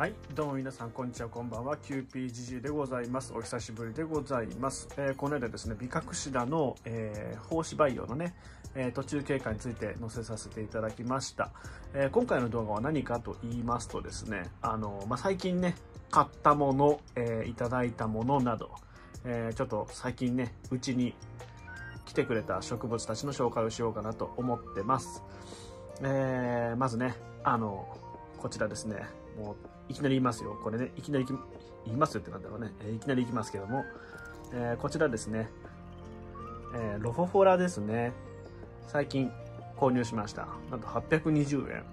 はい、どうも皆さん、こんにちは、こんばんは。QPGG でございます。お久しぶりでございます。えーこの間ですね、美覚シダの、えー、胞子培養のね、えー途中経過について載せさせていただきました。えー今回の動画は何かと言いますとですね、あの、まあ、最近ね、買ったもの、えーいただいたものなど、えちょっと最近ね、うちに来てくれた植物たちの紹介をしようかなと思ってます。えまずね、あの、こちらですね、もういきなり言いますよ。これね、いきなりき言いますよってなんだろうね。えーいきなり言いきますけども、えーこちらですね、えーロフォフォラですね。最近購入しました。なんと820円。ね。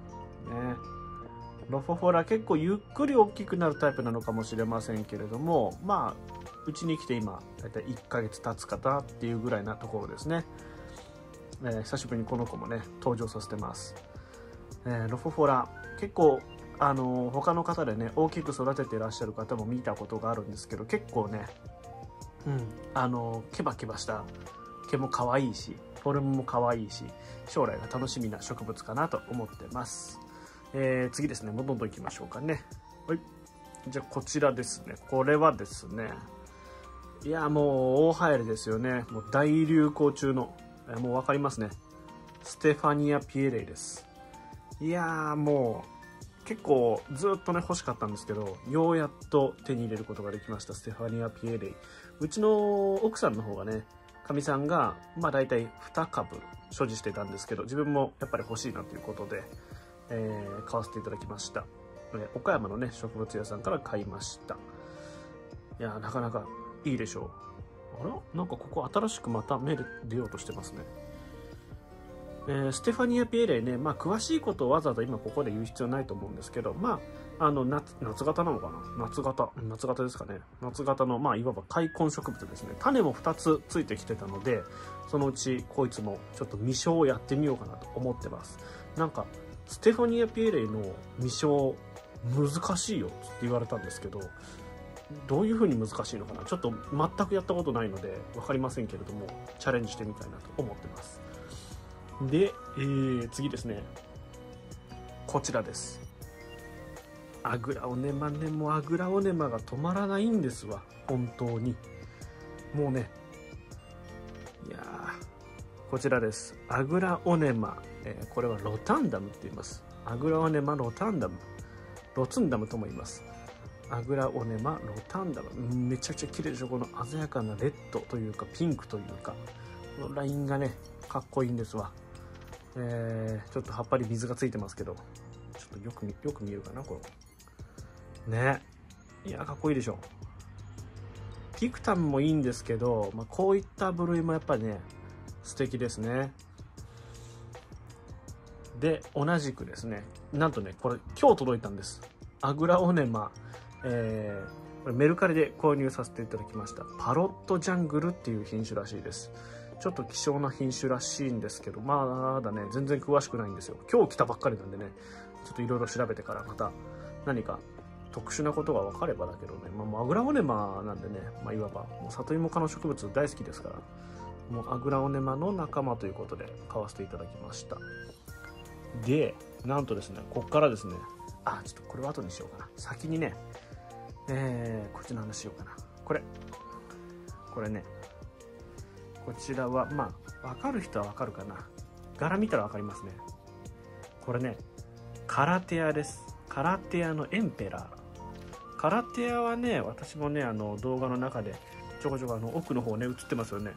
ロフォフォラ結構ゆっくり大きくなるタイプなのかもしれませんけれども、まあ、うちに来て今、だいたい1ヶ月経つかなっていうぐらいなところですね。えー久しぶりにこの子もね、登場させてます。えーロフォフォラ、結構、あのー他の方でね、大きく育てていらっしゃる方も見たことがあるんですけど、結構ね、うん、あのーケバケバした毛も可愛いし、フォルムも可愛いし、将来が楽しみな植物かなと思ってます。えー次ですね、もうどんどん行きましょうかね。はい。じゃあ、こちらですね。これはですね、いや、もう、大流行りですよね。もう大流行中の、えーもうわかりますね。ステファニア・ピエレイです。いやー、もう、結構ずっとね、欲しかったんですけど、ようやっと手に入れることができました、ステファニア・ピエレイ。うちの奥さんの方がね、かみさんが、まあ大体2株所持してたんですけど、自分もやっぱり欲しいなということで、えー買わせていただきました。えー岡山のね、植物屋さんから買いました。いや、なかなかいいでしょう。あら？なんかここ新しくまた目出ようとしてますね。えーステファニア・ピエレイね、まあ、詳しいことをわざわざ今ここで言う必要ないと思うんですけど、まあ、あの夏夏型なのかな？夏型？夏型ですかね。夏型の、まあ、いわば開墾植物ですね。種も2つついてきてたのでそのうちこいつもちょっと未生をやってみようかなと思ってます。なんかステファニア・ピエレイの未生難しいよって言われたんですけどどういう風に難しいのかな？ちょっと全くやったことないので分かりませんけれどもチャレンジしてみたいなと思ってます。で、えー次ですね。こちらです。アグラオネマねもうアグラオネマが止まらないんですわ。本当に。もうね。いやこちらです。アグラオネマ、えーこれはロタンダムって言います。アグラオネマロタンダム。ロツンダムとも言います。アグラオネマロタンダム。めちゃくちゃ綺麗でしょ。この鮮やかなレッドというかピンクというか。このラインがねかっこいいんですわ。えー、ちょっと葉っぱに水がついてますけど。ちょっとよく見よく見えるかなこれ。ね。いやかっこいいでしょ。ピクタンもいいんですけど、まあ、こういった部類もやっぱりね素敵ですね。で同じくですねなんとねこれ今日届いたんです。アグラオネマ。えーこれメルカリで購入させていただきました。パロットジャングルっていう品種らしいです。ちょっと希少な品種らしいんですけどまだね全然詳しくないんですよ。今日来たばっかりなんでねちょっといろいろ調べてからまた何か特殊なことが分かればだけどね、まあ、もうアグラオネマなんでね、まあ、いわばもう里芋科の植物大好きですからもうアグラオネマの仲間ということで買わせていただきました。でなんとですねこっからですねあちょっとこれは後にしようかな。先にねえー、こっちの話しようかな。これ。これねこちらはまあ分かる人は分かるかな。柄見たら分かりますね。これねカラテアです。カラテアのエンペラー。カラテアはね私もねあの動画の中でちょこちょこあの奥の方ね映ってますよね。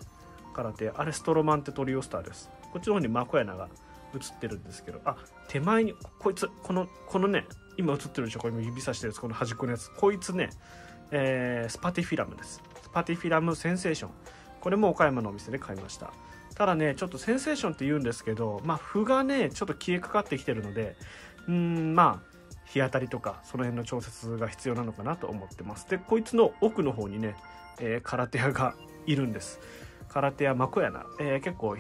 カラテアあれストロマンテトリオスターです。こっちの方にマコヤナが映ってるんですけど。あ手前にこいつこのこのね今映ってるでしょ。これも指さしてるやつ。この端っこのやつ。こいつね、えースパティフィラムです。スパティフィラムセンセーション。これも岡山のお店で買いました。ただねちょっとセンセーションって言うんですけどまあ斑がねちょっと消えかかってきてるのでうんまあ日当たりとかその辺の調節が必要なのかなと思ってます。でこいつの奥の方にね、えーカラテアがいるんです。カラテアマコヤナ、えー結構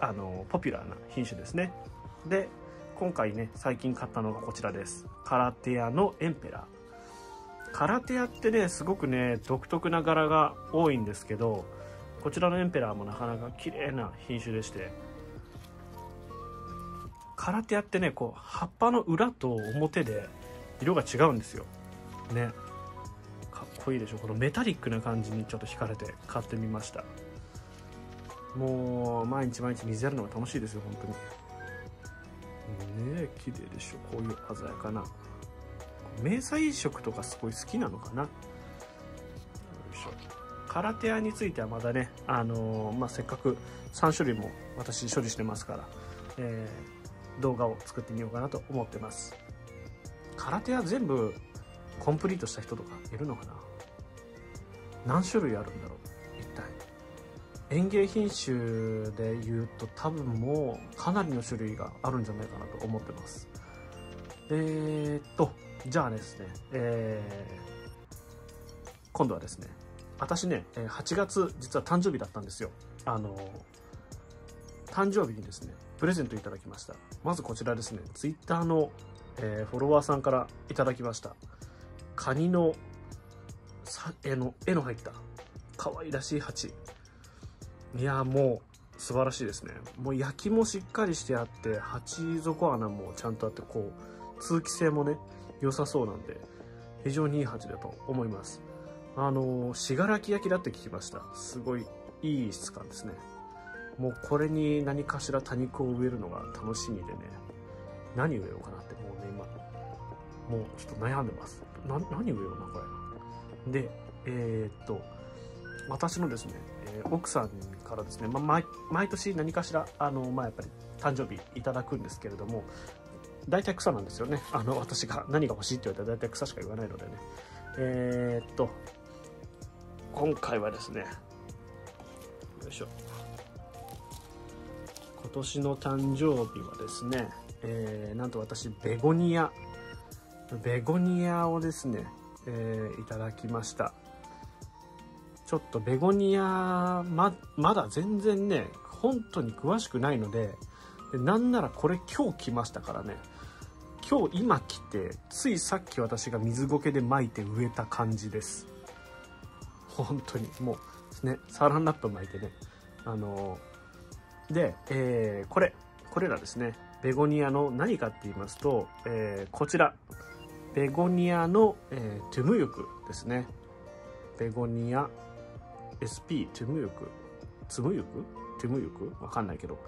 あのポピュラーな品種ですね。で今回ね最近買ったのがこちらです。カラテアのエンペラー。カラテアってねすごくね独特な柄が多いんですけどこちらのエンペラーもなかなか綺麗な品種でしてカラテアってねこう葉っぱの裏と表で色が違うんですよ。ね。かっこいいでしょ。このメタリックな感じにちょっと惹かれて買ってみました。もう毎日毎日水やるのが楽しいですよ本当に。ねえ綺麗でしょ。こういう鮮やかな。迷彩色とかすごい好きなのかな。カラテアについてはまだね、あのー、まあ、せっかく3種類も私処理してますから、えー、動画を作ってみようかなと思ってます。カラテア全部コンプリートした人とかいるのかな？何種類あるんだろう一体。園芸品種で言うと多分もうかなりの種類があるんじゃないかなと思ってます。えー、っとじゃあですね、えー、今度はですね私ね8月実は誕生日だったんですよ。あの誕生日にですねプレゼントいただきました。まずこちらですね Twitter の、えー、フォロワーさんからいただきました。カニの絵の絵の入った可愛らしい鉢。いやもう素晴らしいですね。もう焼きもしっかりしてあって鉢底穴もちゃんとあってこう通気性もね良さそうなんで非常にいい鉢だと思います。あの信楽焼きだって聞きました。すごいいい質感ですね。もうこれに何かしら多肉を植えるのが楽しみでね。何植えようかなってもうね今もうちょっと悩んでます。な何植えようなこれ。でえー、っと私のですね、えー、奥さんからですね、まあ、毎毎年何かしらあの、まあ、やっぱり誕生日いただくんですけれども大体草なんですよね。あの私が何が欲しいって言われたら大体草しか言わないのでね。えー、っと今回はですねよいしょ。今年の誕生日はですね、えー、なんと私ベゴニアベゴニアをですね、えー、いただきました。ちょっとベゴニアままだ全然ね本当に詳しくないのでなんならこれ今日来ましたからね。今日今来てついさっき私が水苔で巻いて植えた感じです。本当にもうねサランラップ巻いてね。あので、えー、これこれらですね。ベゴニアの何かって言いますと、えー、こちら。ベゴニアの、えー、トゥムユクですね。ベゴニア SP トゥムユク。ツムユク？トゥムユク？わかんないけど。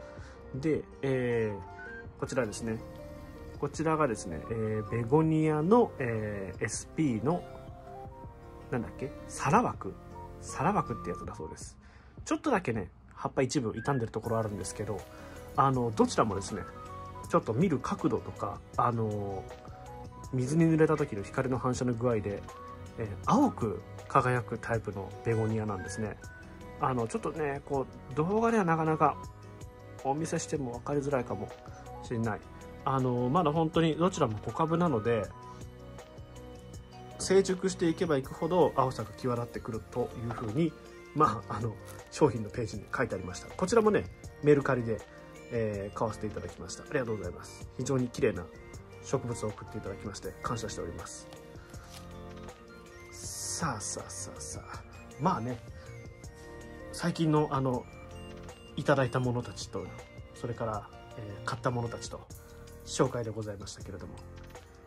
で、えー、こちらですね。こちらがですね、えー、ベゴニアの、えー、SP のなんだっけ？皿枠？皿枠ってやつだそうです。ちょっとだけね葉っぱ一部傷んでるところあるんですけどあのどちらもですねちょっと見る角度とかあの水に濡れた時の光の反射の具合で、えー、青く輝くタイプのベゴニアなんですね。あのちょっとねこう動画ではなかなかお見せしても分かりづらいかもしれない。あのまだ本当にどちらも小株なので成熟していけばいくほど青さが際立ってくるというふうに、まあ、あの商品のページに書いてありました。こちらもねメルカリで、えー、買わせていただきました。ありがとうございます。非常に綺麗な植物を送っていただきまして感謝しております。さあさあさあさあ。まあね最近のあのいただいたものたちとそれから、えー、買ったものたちと紹介でございましたけれども。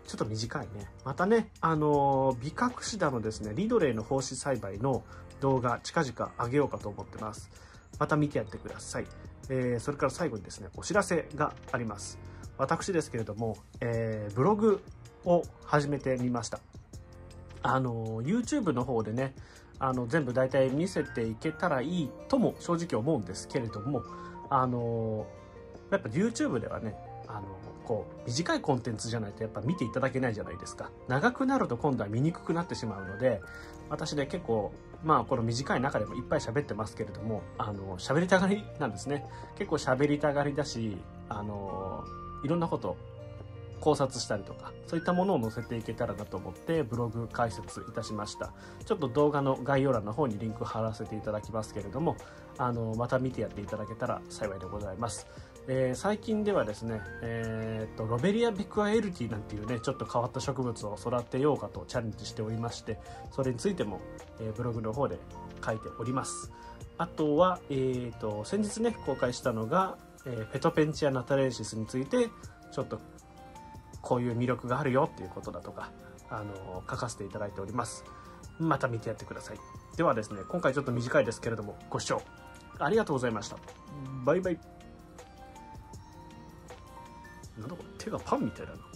ちょっと短いね。またね、あのー、ビカクシダのですね、リドレーの胞子栽培の動画、近々上げようかと思ってます。また見てやってください。えー、それから最後にですね、お知らせがあります。私ですけれども、えー、ブログを始めてみました。あの、YouTube の方でね、あの、全部大体見せていけたらいいとも正直思うんですけれども、あの、やっぱ YouTube ではね、あの、こう短いコンテンツじゃないとやっぱ見ていただけないじゃないですか。長くなると今度は見にくくなってしまうので私ね結構まあこの短い中でもいっぱい喋ってますけれどもあの喋りたがりなんですね。結構喋りたがりだしあのいろんなこと考察したりとかそういったものを載せていけたらなと思ってブログ開設いたしました。ちょっと動画の概要欄の方にリンク貼らせていただきますけれどもあのまた見てやっていただけたら幸いでございます。えー、最近ではですね、えー、っとロベリアビクアエルティなんていうねちょっと変わった植物を育てようかとチャレンジしておりましてそれについても、えー、ブログの方で書いております。あとは、えーと、先日ね公開したのが、えー、ペトペンチアナタレンシスについてちょっとこういう魅力があるよっていうことだとか、あの書かせていただいております。また見てやってください。ではですね今回ちょっと短いですけれどもご視聴ありがとうございました。バイバイ。なんだか手がパンみたいだな。